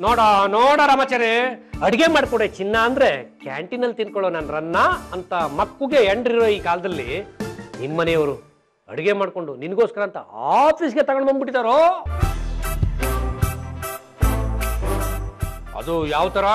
ನೋಡ ನೋಡ ರಾಮಾಚಾರಿ. ಅಡಿಗೆ ಮಾಡ್ಕೊಡೆ ಚಿನ್ನ ಅಂದ್ರೆ ಕ್ಯಾಂಟೀನಲ್ಲಿ ತಿನ್ಕೊಳ್ಳೋ ನನ್ನ ರನ್ನ ಅಂತ ಮಕ್ಕುಗೆ ಎಂಡ್ರಿರೋ ಈ ಕಾಲದಲ್ಲಿ ನಿಮ್ಮನೆಯವರು ಅಡಿಗೆ ಮಾಡ್ಕೊಂಡು ನಿನಗೋಸ್ಕರ ಅಂತ ಆಫೀಸ್ಗೆ ತಗೊಂಡು ಬಂದ್ಬಿಟ್ಟಿದಾರೋ? ಅದು ಯಾವ ತರ?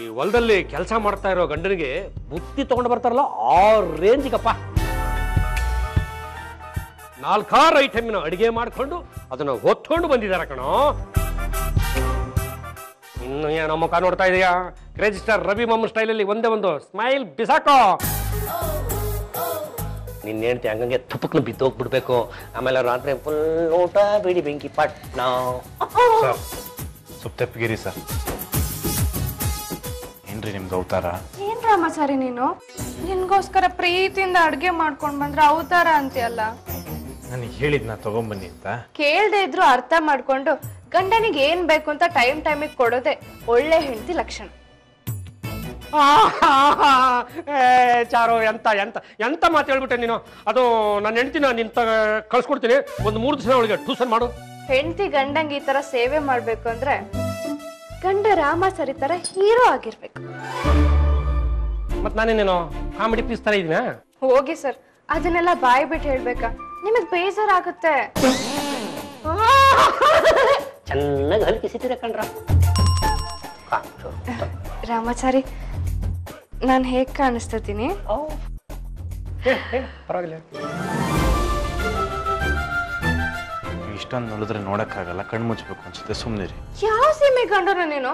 ಈ ಹೊಲದಲ್ಲಿ ಕೆಲಸ ಮಾಡ್ತಾ ಇರೋ ಗಂಡನಿಗೆ ಬುತ್ತಿ ತಗೊಂಡು ಬರ್ತಾರಲ್ಲ, ಆ ರೇಂಜ್ಗಪ್ಪ. ನಾಲ್ಕಾರು ಐಟಮಿನ ಅಡಿಗೆ ಮಾಡ್ಕೊಂಡು ಅದನ್ನ ಹೊತ್ಕೊಂಡು ಬಂದಿದ್ದಾರೆ ಕಣೋ. ಇನ್ನು ಏನೋ ಮುಖ ನೋಡ್ತಾ ಇದೆಯಾ? ರಿಜಿಸ್ಟರ್ ರವಿ ಮಮ್ಮ ಸ್ಟೈಲಲ್ಲಿ ಒಂದೇ ಒಂದು ಸ್ಮೈಲ್ ಬಿಸಾಕೋ. ನಿನ್ನ ಹೇಳ್ತಿ ಹಂಗಂಗೆ ತುಪ್ಪಕ್ನ ಬಿದ್ದೋಗ್ಬಿಡ್ಬೇಕು. ಆಮೇಲೆ ರಾತ್ರಿ ಫುಲ್ ಊಟ, ಬಿಡಿ ಬೆಂಕಿ ಪಟ್ನಾ ಸರ್ ಸ್ವಲ್ಪ ಸರ್. ಏನ್ರಿ ನಿಮ್ದು ಅವತಾರ? ಏನ್ ರಾಮಾಚಾರಿ ನೀನು? ನಿನ್ಗೋಸ್ಕರ ಪ್ರೀತಿಯಿಂದ ಅಡ್ಗೆ ಮಾಡ್ಕೊಂಡ್ ಬಂದ್ರೆ ಅವತಾರ ಅಂತೀಯಲ್ಲ. ನನಗೆ ಹೇಳಿದ್ನ ತಗೊಂಬನ್ನಿ ಅಂತ. ಕೇಳ್ದೆ ಇದ್ರು ಅರ್ಥ ಮಾಡ್ಕೊಂಡು ಗಂಡನಿಗೆ ಏನ್ ಬೇಕು ಅಂತ ಟೈಮ್ ಟೈಮಿಗೆ ಕೊಡೋದೆ ಒಳ್ಳೆ ಹೆಂಡತಿ ಲಕ್ಷಣ. ಏ, ಚಾರು ಎಂತ ಎಂತ ಎಂತ ಮಾತು ಹೇಳ್ಬಿಟ್ಟೆ ನೀನು? ಅದು ನನ್ನ ಹೆಂಡ್ತಿನ ನಿನ್ ತ ಕಳ್ಸ್ಕೊಡ್ತೀನಿ. ಒಂದು ಮೂರು ದಿವಸ ಅವಳಿಗೆ ಟ್ಯೂಷನ್ ಮಾಡು. ಹೆಂಡತಿ ಗಂಡಂಗೆ ಈ ತರ ಸೇವೆ ಮಾಡ್ಬೇಕು ಅಂದ್ರೆ ಗಂಡ ರಾಮಾಚಾರಿ ತರ ಹೀರೋ ಆಗಿರ್ಬೇಕು. ಮತ್ ನಾನೇನೇನೋ ಕಾಮಿಡಿ ಪೀಸ್ ತರ ಇದೀನಾ? ಹೋಗಿ ಸರ್ ಅದನ್ನೆಲ್ಲ ಬಾಯಿ ಬಿಟ್ಟು ಹೇಳ್ಬೇಕಾ? ನಿಮಗ್ ಬೇಜಾರಾಗುತ್ತೆ. ಚೆನ್ನಾಗಿ ಹಲ್ಕಿಸಿದ್ದೀರ ಕಣ್ರ. ರಾಮಾಚಾರಿ ನಾನ್ ಹೇಗ್ ಕಾಣಿಸ್ತೀನಿ ಪರವಾಗಿಲ್ಲ. ಇಷ್ಟೊಂದು ನೋಡಿದ್ರೆ ನೋಡಕ್ಕಾಗಲ್ಲ ಕಣ್ಣು ಮುಚ್ಚಬೇಕು ಅನ್ಸುತ್ತೆ ಸುಮ್ನಿರಿ. ಯಾವ ಸೀಮೆ ಗಂಡನ ನೀನು?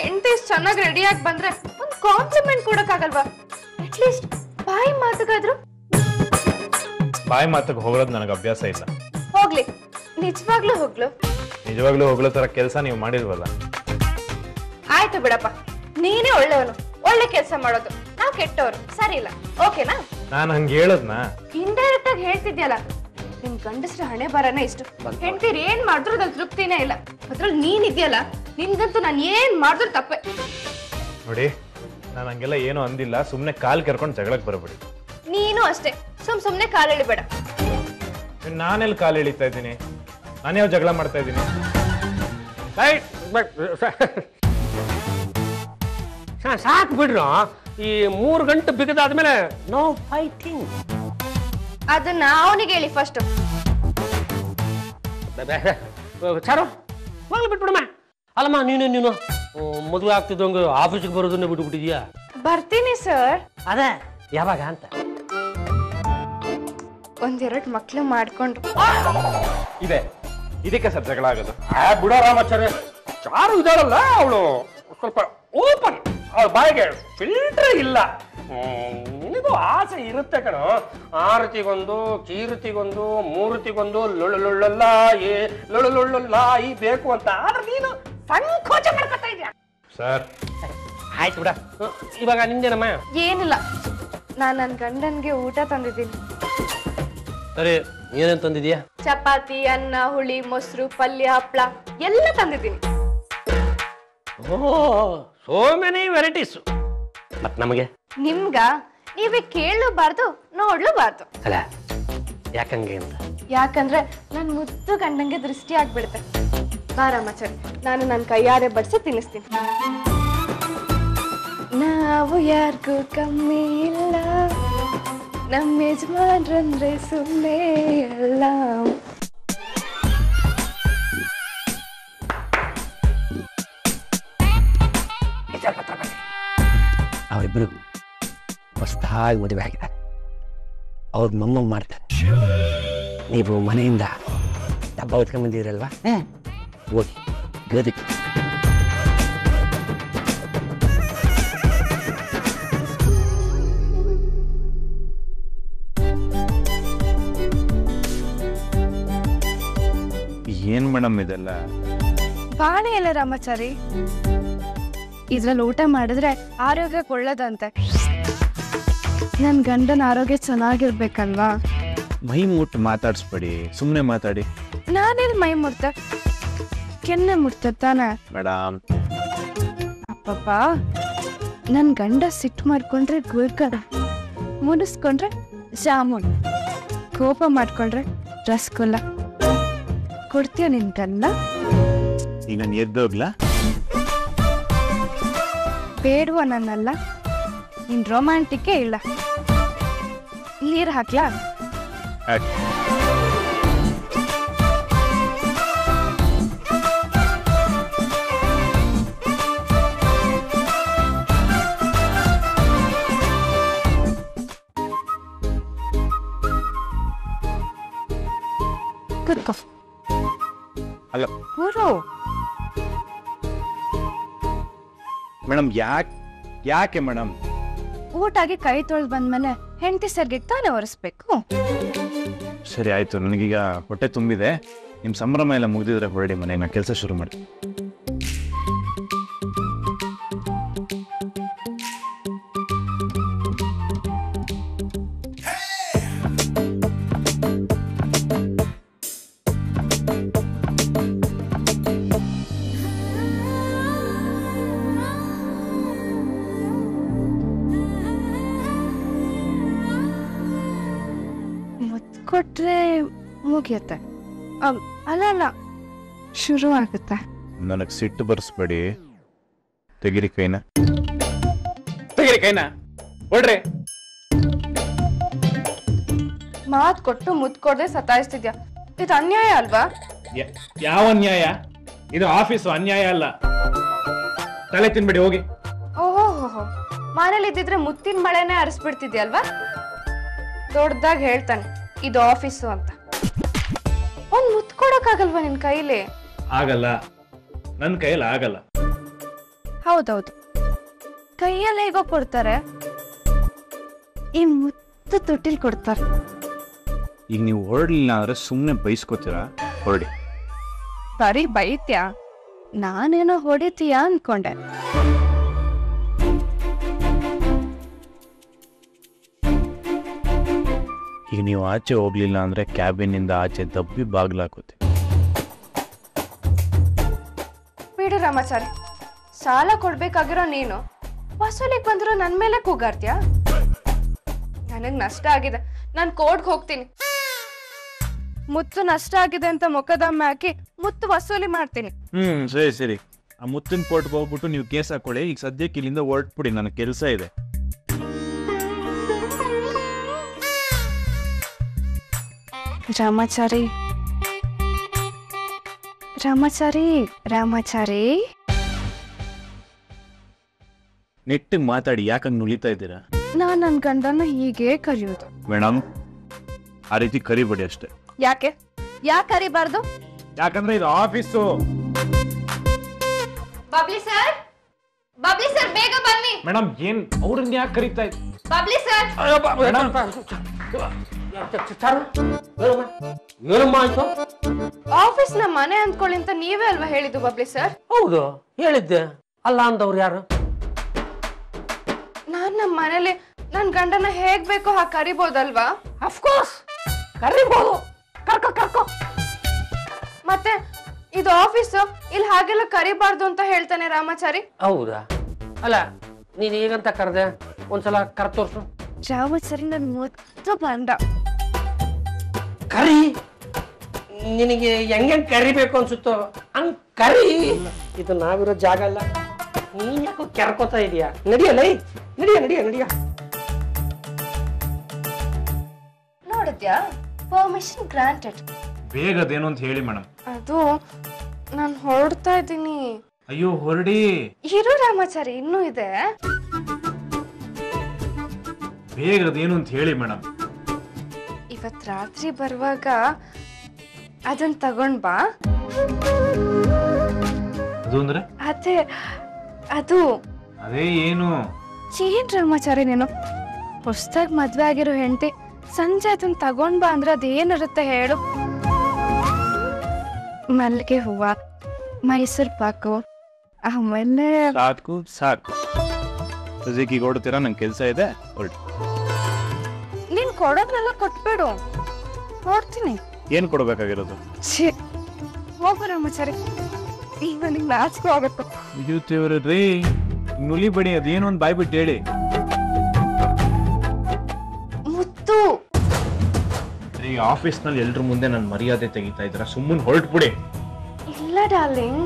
ಹೆಂಡತಿ ಚೆನ್ನಾಗಿ ಆಗಿ ಬಂದ್ರೆ ಒಂದು ಕಾಂಪ್ಲಿಮೆಂಟ್ ಕೊಡಕ್ಕಾಗಲ್ವಾ? ಅಟ್ಲೀಸ್ಟ್ ಬಾಯಿ ಮಾತುಗಾದ್ರು. ಬಾಯಿ ಮಾತಕ್ಕೆ ಹೋಗೋದು ನನಗೆ ಅಭ್ಯಾಸ ಇಲ್ಲ. ಹೋಗ್ಲಿ. ನಿಜವಾಗ್ಲೂ ಹೋಗ್ಲು. ನಿಜವಾಗ್ಲೂ ಹೋಗ್ಲೋ ತರ ಕೆಲಸ ನೀವು ಮಾಡಿಲ್ವಲ್ಲ? ಆಯ್ತು ಬಿಡಪ್ಪ. ನೀನೇ ಒಳ್ಳೆಯವನು. ಒಳ್ಳೆ ಕೆಲಸ ಮಾಡೋದು. ನಾವು ಕೆಟ್ಟವ್ರು. ಸರಿ ಇಲ್ಲ. ಓಕೆನಾ ನಾನು ಹಂಗೆ ಹೇಳದ್ನಾ? ಇಂಡೈರೆಕ್ಟ್ ಆಗಿ ಹೇಳ್ತಿದ್ಯಲ್ಲ. ನಿಮ್ ಗಂಡಸ್ರ ಹಣೆ ಬರನ ಇಷ್ಟು. ಹೆಂಡತಿರ್ ಏನ್ ಮಾಡಿದ್ರು ಅದ್ರಲ್ಲಿ ತೃಪ್ತಿನೇ ಇಲ್ಲ. ಅದ್ರಲ್ಲಿ ನೀನ್ ಇದೆಯಲ್ಲ ನಿನ್ಗಂತೂ ನಾನು ಏನ್ ಮಾಡಿದ್ರು ತಪ್ಪೆ. ನೋಡಿ ನಾನು ಹಂಗೆಲ್ಲ ಏನು ಅಂದಿಲ್ಲ. ಸುಮ್ಮನೆ ಕಾಲ್ ಕೆರ್ಕೊಂಡು ಜಗಳಕ್ಕೆ ಬರಬೇಡಿ. ನೀನು ಅಷ್ಟೇ. ಸುಮ್ ಸುಮ್ನೆ ಕಾಲೆಳಿಬೇಡ ನಾನೆಲ್ಲಿ ಕಾಲು ಎಳಿತಾ ಇದ್ದೀನಿ? ನಾನು ಯಾವ ಜಗಳ ಮಾಡ್ತಾ ಇದ್ದೀನಿ? ಸಾಕ್ ಬಿಡ್ರು ಈ ಮೂರು ಗಂಟೆ ಬಿಗದಾದ್ಮೇಲೆ ನೋ ಫೈಟಿಂಗ್ ಅದನ್ನ ಅವನಿಗೆ ಹೇಳಿ ಫಸ್ಟ್ ಚಾರು ಹೋಗ್ಲಿ ಬಿಟ್ಬಿಡಮ್ಮ. ಅಲ್ಲಮ್ಮ ನೀನು ನೀನು. ಮದುವೆ ಆಗ್ತಿದ್ದಂಗ ಆಫೀಸಿಗೆ ಬರೋದನ್ನ ಬಿಟ್ಬಿಟ್ಟಿದ್ಯಾ? ಬರ್ತೀನಿ ಸರ್ ಅದೇ ಯಾವಾಗ ಅಂತ. ಒಂದೆರಡು ಮಕ್ಳು ಮಾಡ್ಕೊಂಡು. ಇದೆ. ಇದಕ್ಕೆ ಸರ್ ಜಗಳ ಆಗೋದು ಆ ಬಿಡೋ ರಾಮಾಚಾರ್ಯ. ಚಾರು ಇದಾಳಲ್ಲ ಅವಳು? ಸ್ವಲ್ಪ ಓಪನ್. ಅವಳ ಬಾಯಿಗೆ ಫಿಲ್ಟರ್ ಇಲ್ಲ. ನಿನಗೂ ಆಸೆ ಇರುತ್ತೆ ಕಣೋ. ಆರತಿಗೊಂದು ಕೀರ್ತಿಗೊಂದು ಮೂರ್ತಿಗೊಂದು ಲೊಳ್ಳೊಳ್ಳಲ್ಲ ಏ ಲೊಳ್ಳೊಳ್ಳಲ್ಲ ಈ ಬೇಕು ಅಂತ. ಆದ್ರೆ ನೀನು ಸಂಕೋಚ ಮಾಡ್ಕೊತಾ ಇದೆಯಾ ಸರ್. ಆಯ್ತು ಬಿಡ. ಇವಾಗ ನಿಂದೇನಮ್ಮ ಏನಿಲ್ಲ. ನಾನು ನನ್ನ ಗಂಡನ್ಗೆ ಊಟ ತಂದಿದ್ದೀನಿ. ಸರಿ ಏನೇನ್ ತಂದಿದ್ಯಾ ಚಪಾತಿ ಅನ್ನ ಹುಳಿ ಮೊಸರು ಪಲ್ಯ ಹಪ್ಳ ಎಲ್ಲ ತಂದಿದ್ದೀನಿ. ಓ ಸೋ ಮೆನಿ ವೆರೈಟೀಸ್ ಮತ್ ನಮಗೆ? ನಿಮ್ಗ? ನೀವೇ ಕೇಳಲೂಬಾರ್ದು ನೋಡ್ಲೂಬಾರ್ದು. ಅಲ್ಲ ಯಾಕಂಗೆ ಅಂತ? ಯಾಕಂದ್ರೆ ನನ್ ಮುದ್ದು ಗಂಡಂಗೆ ದೃಷ್ಟಿ ಆಗ್ಬಿಡುತ್ತೆ. ಬಾರಾಮಚಾರಿ ನಾನು ನನ್ನ ಕೈಯಾರೆ ಬಡಿಸಿ ತಿನ್ನಿಸ್ತೀನಿ. ನಾವು ಯಾರಿಗೂ ಕಮ್ಮಿ ಇಲ್ಲ ನಮ್ಮ ಯಜಮಾನ್ರಂದ್ರೆ ಸುಮ್ಮನೆ ಎಲ್ಲ ಅವರಿಬ್ಬರು ಹೊಸದಾಗಿ ಮದುವೆ ಆಗಿದ್ದಾರೆ ಅವ್ರ ಮಮ್ಮ ಮಾಡ್ತಾರೆ. ನೀವು ಮನೆಯಿಂದ ಡಬ್ಬ ಹೊತ್ಕೊಂಡ್ ಬಂದಿರಲ್ವಾ ಹೋಗಿ ಗದಕ್ಕೆ ಏನ್ ಮೇಡಮ್ ಇದೆಲ್ಲ? ಬಾಳೆ ಇಲ್ಲ ರಾಮಾಚಾರಿ. ಇದ್ರಲ್ಲಿ ಊಟ ಮಾಡಿದ್ರೆ ಆರೋಗ್ಯಕ್ಕೆ ಒಳ್ಳೇದಂತೆ. ನನ್ ಗಂಡನ ಆರೋಗ್ಯ ಚೆನ್ನಾಗಿರ್ಬೇಕಲ್ವಾ? ಮೈ ಮುಟ್ಟು ಮಾತಾಡಿಸ್ಬೇಡಿ ಸುಮ್ಮನೆ ಮಾತಾಡಿ. ನಾನೇನು ಮೈ ಮುರ್ತ ಕೆನ್ನೆ ಮುಟ್ತ ತಾನೆ? ಮೇಡಮ್. ಅಪ್ಪಪ್ಪ ನನ್ನ ಗಂಡ ಸಿಟ್ಟು ಮಾಡ್ಕೊಂಡ್ರೆ ಗುಲ್ಕರ ಮುನಿಸ್ಕೊಂಡ್ರೆ ಜಾಮೂನ್ ಕೋಪ ಮಾಡ್ಕೊಂಡ್ರೆ ರಸಗುಲ್ಲ. ಕೊಡ್ತೀಯ ನಿನ್ ಗಂಡ? ಈಗ ನಾನು ಎದ್ದೋಗ್ಲಾ ಬೇಡುವ ನನ್ನಲ್ಲ. ನಿನ್ ರೊಮ್ಯಾಂಟಿಕ್ಕೇ ಇಲ್ಲ. ನೀರ್ ಹಾಕ್ಲಾ ಕೂತ್ಕೋ ಅಲ್ಲ ಕೂರು ಮೇಡಮ್ ಯಾಕೆ ಯಾಕೆ ಮೇಡಮ್ ಊಟಾಗಿ ಕೈ ತೊಳ್ದು ಬಂದ್ಮೇಲೆ ಹೆಂಡತಿ ಸರ್ಗೆ ತಾನೇ ಒರೆಸ್ಬೇಕು? ಸರಿ, ಆಯ್ತು. ನನಗೀಗ ಹೊಟ್ಟೆ ತುಂಬಿದೆ. ನಿಮ್ಮ ಸಂಭ್ರಮ ಎಲ್ಲ ಮುಗಿದಿದ್ರೆ ಹೊರಡಿ ಮನೆ ನಾನು ಕೆಲಸ ಶುರು ಮಾಡಿ ಮುಗಿಯುತ್ತೆ ಅಲ್ಲ ಅಲ್ಲ. ಶುರು ಆಗುತ್ತೆ. ನನಗೆ ಸಿಟ್ಟು ಬರ್ಸ್ಬೇಡಿ. ತೆಗಿರಿ ಕೈನ. ತೆಗಿರಿ ಕೈನ. ಹೊಡ್ರಿ. ಮಾತ್ ಕೊಟ್ಟು ಮುದ್ ಕೊಡದೆ ಸತಾಯಿಸ್ತಿದ್ಯಾ? ಇದು ಅನ್ಯಾಯ ಅಲ್ವಾ? ಯಾವ ಅನ್ಯಾಯ? ಇದು ಆಫೀಸು ಅನ್ಯಾಯ ಅಲ್ಲ. ತಲೆ ತಿನ್ಬೇಡಿ ಹೋಗಿ. ಓಹೋ ಹೋ ಮನೇಲಿ ಇದ್ದಿದ್ರೆ ಮುತ್ತಿನ ಮಳೆನೇ ಹರಿಸ್ಬಿಡ್ತಿದ್ಯಲ್ವಾ ದೊಡ್ಡದಾಗಿ ಹೇಳ್ತಾನೆ ಇದು ಆಫೀಸು ಅಂತ. ಒಂದ್ ಮುತ್ತು ಕೊಡಕ್ಕಾಗಲ್ವಾ ನಿನ್ ಕೈಲಿ? ಆಗಲ್ಲ. ನನ್ನ ಕೈಯಲ್ಲಿ ಆಗಲ್ಲ. ಹೌದೌದು. ಕೈಯಲ್ಲಿ ಹೇಗೋ ಕೊಡ್ತಾರೆ. ಈ ಮುತ್ತು ತೊಟ್ಟಿಲ್ ಕೊಡ್ತಾರೆ. ಈಗ ನೀವು ಹೊರಡ್ಲಿಲ್ಲ ಅಂದ್ರೆ ಸುಮ್ಮನೆ ಬೈಸ್ಕೋತೀರಾ? ಹೊರಡಿ. ಬರೀ ಬೈತ್ಯಾ? ನಾನೇನೋ ಹೊಡಿತೀಯಾ ಅನ್ಕೊಂಡೆ. ಈಗ ನೀವು ಆಚೆ ಹೋಗಲಿಲ್ಲ ಅಂದ್ರೆ ಕ್ಯಾಬಿನಿಂದ ಆಚೆ ದಬ್ಬಿ ಬಾಗ್ಲಾಕೋತಿ ಬಿಡು ರಾಮಾಚಾರಿ ಸಾಲ ಕೊಡ್ಬೇಕಾಗಿರೋ ನೀನು. ವಸೂಲಿಗೆ ಬಂದಿರೋ ನನ್ನ ಮೇಲೆ ಕೂಗಾಡ್ತೀಯಾ? ನನಗೆ ನಷ್ಟ ಆಗಿದೆ ನಾನ್ ಕೋರ್ಟ್ಗೆ ಹೋಗ್ತೀನಿ. ಮುತ್ತು ನಷ್ಟ ಆಗಿದೆ ಅಂತ ಮೊಕದಮ್ಮೆ ಹಾಕಿ ಮುತ್ತು ವಸೂಲಿ ಮಾಡ್ತೀನಿ. ಹ್ಮ್ ಸರಿ ಸರಿ. ಆ ಮುತ್ತಿನ ಕೋರ್ಟ್ಗೆ ಹೋಗ್ಬಿಟ್ಟು ನೀವು ಕೇಸ್ ಹಾಕೊಳ್ಳಿ. ಈಗ ಸದ್ಯಕ್ಕೆ ಇಲ್ಲಿಂದ ಹೊರಟ್ಬಿಡಿ ನನಗೆ ಕೆಲಸ ಇದೆ. ರಾಮಾಚಾರಿ. ರಾಮಾಚಾರಿ ರಾಮಾಚಾರಿ. ನೆಟ್ಟಿಗೆ ಮಾತಾಡಿ ಯಾಕಂಗ್ ನುಲಿತಾ ಇದ್ದೀರಾ? ನಾನ್ ನನ್ ಗಂಡನ ಹೀಗೆ ಕರೆಯೋದು. ಮೇಡಮ್ ಆ ರೀತಿ ಕರಿಬೇಡಿ ಅಷ್ಟೇ. ಯಾಕೆ? ಯಾಕೆ ಕರಿಬಾರ್ದು? ಯಾಕಂದ್ರೆ ಇದು office. Babli sir Babli sir ಬೇಗ ಬನ್ನಿ. ಮೇಡಮ್ ಏನ್ ಅವ್ರನ್ನ ಯಾಕೆ ಕರೀತಾ ಇದ್ದೀರಾ ಬಬ್ಲಿ ಸರ್. ಏನಮ್ಮ ಆಯ್ತು? ಆಫೀಸ್ನ ಮನೆ ಅಂದ್ಕೊಳ್ಳಿ ಅಂತ ನೀವೇ ಅಲ್ವಾ ಹೇಳಿದ್ದು ಬಬ್ಲಿ ಸರ್? ಹೌದು ಹೇಳಿದ್ದೆ. ಅಲ್ಲ ಅಂದವ್ರು ಯಾರು? ನಾನ್ ನಮ್ಮ ಮನೇಲಿ ನನ್ ಗಂಡನ ಹೇಗ್ ಬೇಕೋ ಹಾಗೆ ಕರಿಬೋದಲ್ವಾ? ಅಫ್ಕೋರ್ಸ್ ಕರಿಬೋದು. ಕರ್ಕೊ ಕರ್ಕೊ. ಮತ್ತೆ ಇದು ಆಫೀಸ್ ಇಲ್ಲಿ ಹಾಗೆಲ್ಲ ಕರಿಬಾರ್ದು ಅಂತ ಹೇಳ್ತಾನೆ ರಾಮಾಚಾರಿ? ಹೌದಾ? ಅಲ್ಲ ನೀನ್ ಈಗಂತ ಕರೆದೆ ಒಂದ್ಸಲ ಕರ್ ತೋರ್ಸು. ರಾಮಾಚಾರಿ ನನ್ ಮೊತ್ತ ಬಂದ. ಕರಿ? ನಿನಗೆ ಹೆಂಗೆ ಕರಿಬೇಕು ಅನ್ಸುತ್ತೋ ಹಂಗ್ ಕರಿ. ಇದು ನಾವಿರೋ ಜಾಗ ಅಲ್ಲ. ನೀನ್ ಯಾಕೋ ಕೆರ್ಕೋತಾ ಇದೀಯಾ? ನಡಿಯಲ್ಲ ನಡಿಯ ನಡಿಯ ನಡಿಯ. ನೋಡಿದ್ಯಾ? ಪರ್ಮಿಷನ್ ಗ್ರಾಂಟೆಡ್ ಬೇಗ ಅದೇನು ಅಂತ ಹೇಳಿ ಮೇಡಮ್ ಅದು ನಾನು ಹೊರಡ್ತಾ ಇದ್ದೀನಿ. ಅಯ್ಯೋ ಹೊರಡಿ. ಇರು ರಾಮಾಚಾರಿ ಇನ್ನೂ ಇದೆ. ಬೇಗ ಅದೇನು ಅಂತ ಹೇಳಿ ಮೇಡಮ್ ಇವತ್ ರಾತ್ರಿ ಬರುವಾಗ ಅದನ್ನ ತಗೊಂಡ್ ಬಾ. ಅದು ಅಂದ್ರೆ? ಅದೇ ಅದು. ಅದೇ ಏನು? ಚೇನ್ ರಾಮಾಚಾರಿ ನೀನು. ಹೊಸ್ದಾಗ್ ಮದ್ವೆ ಆಗಿರೋ ಹೆಂಡತಿ ಸಂಜೆ ಅದನ್ನ ತಗೊಂಡ್ ಬಾ ಅಂದ್ರೆ ಅದೇನಿರುತ್ತೆ ಹೇಳು. ಮಲ್ಲಿಗೆ ಹೂವ ಮೈಸೂರ್ ಪಾಕು ಆಮೇಲೆ ಸಾಕು ಸಾಕು. ಈಗ ಹೊರಡ್ತೀರಾ ನಂಗೆ ಕೆಲಸ ಇದೆ. ಹೊರಟು. ಕೊಡೋದ್ನೆಲ್ಲ ಕೊಟ್ಬೇಡು. ನೋಡ್ತೀನಿ. ಏನು ಕೊಡ್ಬೇಕಾಗಿರೋದು? ಛೀ ಹೋಗು ರಾಮಾಚಾರಿ. ಈಗ ನನಗೆ ನಾಚಿಕೆ ಆಗುತ್ತೆ. ಅಯ್ಯೋ ದೇವ್ರೆ ರೀ ನುಲಿ ಬಡಿ ಅದೇನು ಒಂದು ಬಾಯ್ ಬಿಟ್ಟು ಹೇಳಿ. ಮುತ್ತು. ರೀ ಆಫೀಸ್ನಲ್ಲಿ ಎಲ್ರ ಮುಂದೆ ನನ್ನ ಮರ್ಯಾದೆ ತೆಗಿತಾ ಇದ್ದೀರಾ? ಸುಮ್ಮನೆ ಹೊರಟ್ಬಿಡಿ. ಇಲ್ಲ ಡಾರ್ಲಿಂಗ್.